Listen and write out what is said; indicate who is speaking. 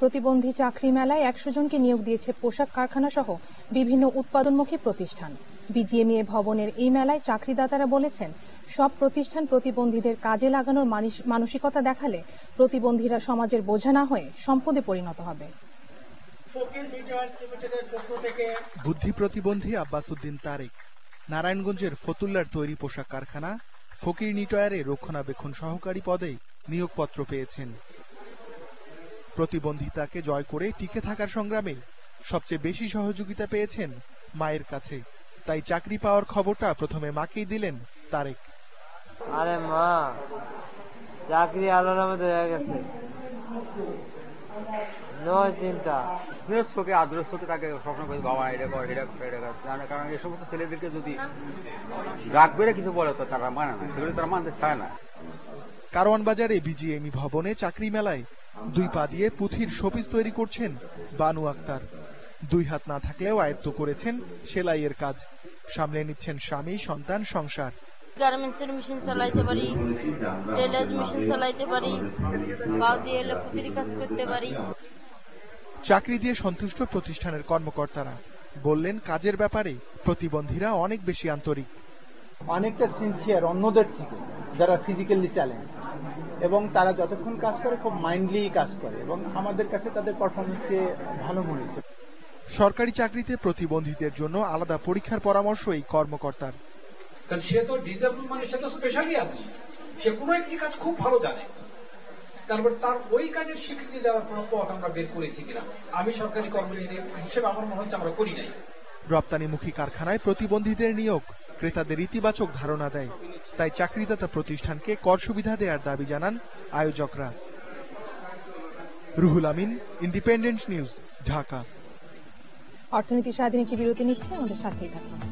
Speaker 1: প্রতিবন্ধী চাকরি মেলায় একশো জনকে নিয়োগ দিয়েছে পোশাক কারখানা সহ বিভিন্ন উৎপাদনমুখী প্রতিষ্ঠান। বিজিএমইএ ভবনের এই মেলায় চাকরিদাতারা বলেছেন সব প্রতিষ্ঠান প্রতিবন্ধীদের কাজে লাগানোর মানসিকতা দেখালে প্রতিবন্ধীরা সমাজের বোঝা না হয়ে সম্পদে পরিণত হবে।
Speaker 2: বুদ্ধি প্রতিবন্ধী আব্বাস উদ্দিন তারেক নারায়ণগঞ্জের ফতুল্লার তৈরি পোশাক কারখানা ফকির নিটয়ারে রক্ষণাবেক্ষণ সহকারী পদে নিয়োগপত্র পেয়েছেন। প্রতিবন্ধিতাকে জয় করে টিকে থাকার সংগ্রামে সবচেয়ে বেশি সহযোগিতা পেয়েছেন মায়ের কাছে। তাই চাকরি পাওয়ার খবরটা প্রথমে মাকেই দিলেন তারেক।
Speaker 3: আরে মা, চাকরি আলোর মধ্যে হয়ে গেছে। নয় চিন্তা
Speaker 4: স্নেহ চোখে আদরের চোখে তাকে সবসময় বলি বাবা এটা কর এটা কর এটা কর। কারণ এই সমস্ত ছেলেদেরকে যদি রাগ বেড়ে কিছু বলে তো তারা মানে না। সেগুলো তারা মানতে চায় না।
Speaker 2: কারওয়ান বাজারে বিজিএমই ভবনে চাকরি মেলায় দুই পা দিয়ে পুঁথির শোপিস তৈরি করছেন বানু আক্তার। দুই হাত না থাকলেও আয়ত্ত করেছেন সেলাইয়ের কাজ। সামলে নিচ্ছেন স্বামী সন্তান সংসার।
Speaker 5: গার্মেন্টসের মেশিন চালাইতে পারি টেলার্স মেশিন চালাইতে পারি পাও দিয়ে এলে পুতির কাজ করতে পারি।
Speaker 2: চাকরি দিয়ে সন্তুষ্ট প্রতিষ্ঠানের কর্মকর্তারা বললেন কাজের ব্যাপারে প্রতিবন্ধীরা অনেক বেশি আন্তরিক।
Speaker 6: অনেকটা সিনসিয়ার অন্যদের থেকে যারা ফিজিক্যালি চ্যালেঞ্জ এবং তারা যতক্ষণ কাজ করে খুব মাইন্ডলি কাজ করে এবং আমাদের কাছে তাদের পারফরমেন্সকে ভালো মনে হয়েছে
Speaker 2: সরকারি চাকরিতে প্রতিবন্ধীদের জন্য আলাদা পরীক্ষার পরামর্শ এই কর্মকর্তার।
Speaker 7: কারণ সে তো ডিসেবল মানে সে তো স্পেশালি আপনি। সে কোনো একটি কাজ খুব ভালো জানে। তারপর তার ওই কাজের স্বীকৃতি দেওয়ার কোনো পথ আমরা বের করেছি কিনা আমি সরকারি কর্মচারী হিসেবে আমার মনে হচ্ছে আমরা করি নাই।
Speaker 2: রপ্তানিমুখী কারখানায় প্রতিবন্ধীদের নিয়োগ ক্রেতাদের ইতিবাচক ধারণা দেয়। তাই চাকরিদাতা প্রতিষ্ঠানকে কর সুবিধা দেওয়ার দাবি জানান আয়োজকরা। Ruhul Amin independent news Dhaka.
Speaker 1: অর্থনীতি স্বাধীন একটি বিরতি নিচ্ছে আমাদের সাথেই থাকুন।